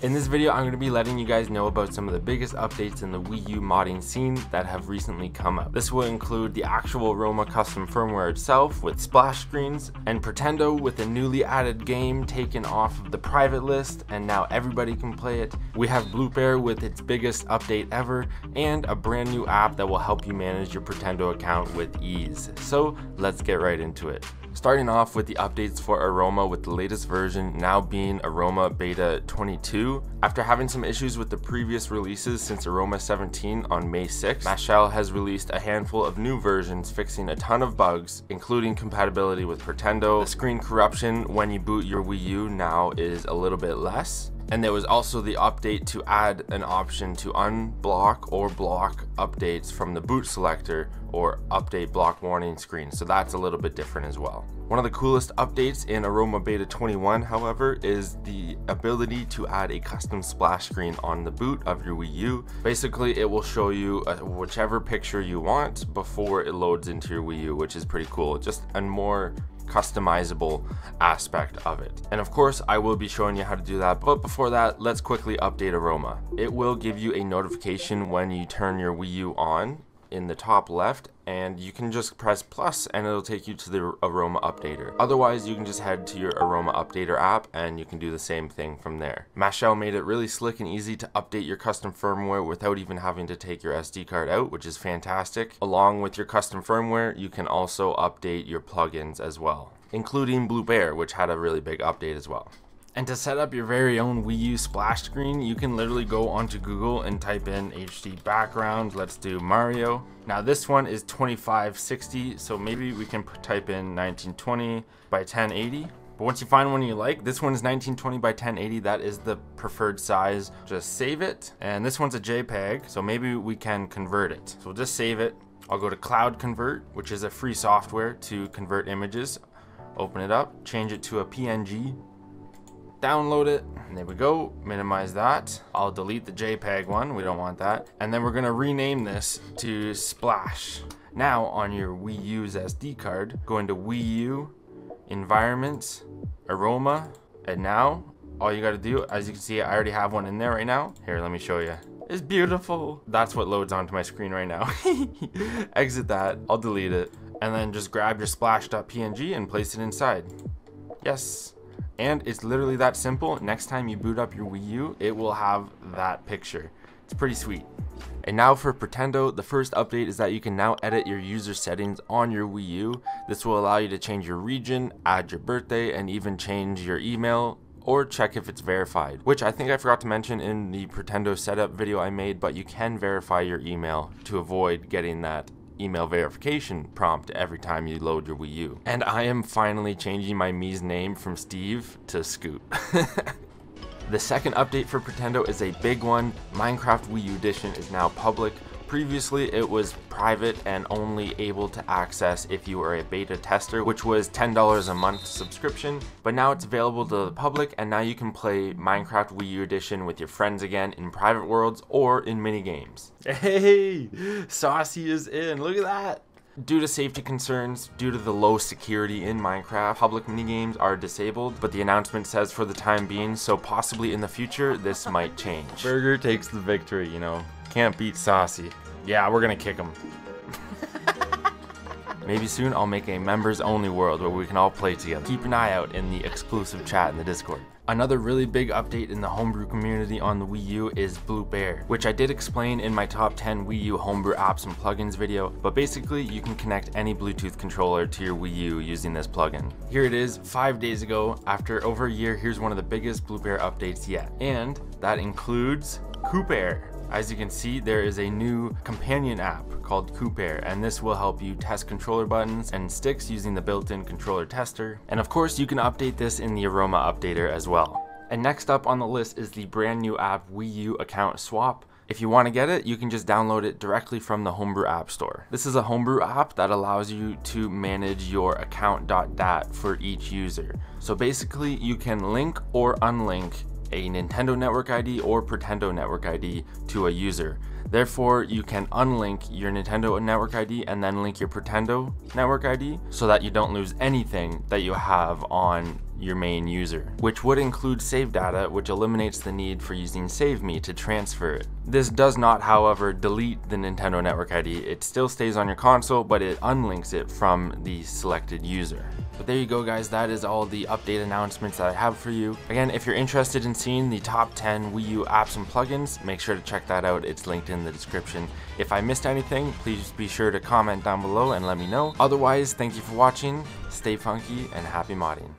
In this video, I'm going to be letting you guys know about some of the biggest updates in the Wii U modding scene that have recently come up. This will include the actual Aroma custom firmware itself with splash screens, and Pretendo with a newly added game taken off of the private list and now everybody can play it. We have Bloopair with its biggest update ever, and a brand new app that will help you manage your Pretendo account with ease. So let's get right into it. Starting off with the updates for Aroma with the latest version now being Aroma Beta 22. After having some issues with the previous releases since Aroma 17 on May 6, Maschell has released a handful of new versions fixing a ton of bugs, including compatibility with Pretendo. The screen corruption when you boot your Wii U now is a little bit less. And there was also the update to add an option to unblock or block updates from the boot selector or update block warning screen. So that's a little bit different as well. One of the coolest updates in Aroma Beta 21, however, is the ability to add a custom splash screen on the boot of your Wii U. Basically, it will show you uh, whichever picture you want before it loads into your Wii U, which is pretty cool. Just a more customizable aspect of it. And of course, I will be showing you how to do that. But before that, let's quickly update Aroma. It will give you a notification when you turn your Wii U on in the top left and you can just press plus and it'll take you to the Aroma Updater. Otherwise, you can just head to your Aroma Updater app and you can do the same thing from there. Maschell made it really slick and easy to update your custom firmware without even having to take your SD card out, which is fantastic. Along with your custom firmware, you can also update your plugins as well, including Bloopair, which had a really big update as well. And to set up your very own Wii U splash screen, you can literally go onto Google and type in HD background. Let's do Mario. Now this one is 2560, so maybe we can type in 1920 by 1080. But once you find one you like, this one is 1920 by 1080. That is the preferred size. Just save it. And this one's a JPEG, so maybe we can convert it. So we'll just save it. I'll go to Cloud Convert, which is a free software to convert images. Open it up, change it to a PNG, download it. And there we go, minimize that. I'll delete the JPEG one, we don't want that. And then we're gonna rename this to Splash. Now on your Wii U's SD card, go into Wii U, Environments, Aroma, and now all you gotta do, as you can see, I already have one in there right now. Here, let me show you. It's beautiful. That's what loads onto my screen right now. Exit that, I'll delete it. And then just grab your splash.png and place it inside. Yes, and it's literally that simple. Next time you boot up your Wii U, it will have that picture. It's pretty sweet. And now for Pretendo, the first update is that you can now edit your user settings on your Wii U. This will allow you to change your region, add your birthday, and even change your email or check if it's verified, which I think I forgot to mention in the Pretendo setup video I made, but you can verify your email to avoid getting that email verification prompt every time you load your Wii U. And I am finally changing my Mii's name from Steve to Scoot. the second update for Pretendo is a big one. Minecraft Wii U Edition is now public. Previously, it was private and only able to access if you were a beta tester, which was $10 a month subscription. But now it's available to the public, and now you can play Minecraft Wii U Edition with your friends again in private worlds or in mini games. Hey, Saucy is in. Look at that. Due to safety concerns, due to the low security in Minecraft, public minigames are disabled, but the announcement says for the time being, so possibly in the future, this might change. Burger takes the victory, you know. Can't beat Saucy. Yeah, we're gonna kick him. Maybe soon I'll make a members only world where we can all play together. Keep an eye out in the exclusive chat in the Discord. Another really big update in the homebrew community on the Wii U is Bloopair, which I did explain in my top 10 Wii U homebrew apps and plugins video, but basically you can connect any Bluetooth controller to your Wii U using this plugin. Here it is, five days ago, after over a year, here's one of the biggest Bloopair updates yet, and that includes Koopair. As you can see, there is a new companion app called Koopair, and this will help you test controller buttons and sticks using the built-in controller tester. And of course, you can update this in the Aroma Updater as well. And next up on the list is the brand new app Wii U Account Swap. If you want to get it, you can just download it directly from the Homebrew App Store. This is a Homebrew app that allows you to manage your account.dat for each user. So basically, you can link or unlink a Nintendo Network ID or Pretendo Network ID to a user. Therefore, you can unlink your Nintendo Network ID and then link your Pretendo Network ID so that you don't lose anything that you have on your main user, which would include save data, which eliminates the need for using SaveMii to transfer it. This does not, however, delete the Nintendo Network ID. It still stays on your console, but it unlinks it from the selected user. But there you go guys, that is all the update announcements that I have for you. Again, if you're interested in seeing the top 10 Wii U apps and plugins, make sure to check that out. It's linked in the description. If I missed anything, please be sure to comment down below and let me know. Otherwise, thank you for watching, stay funky, and happy modding.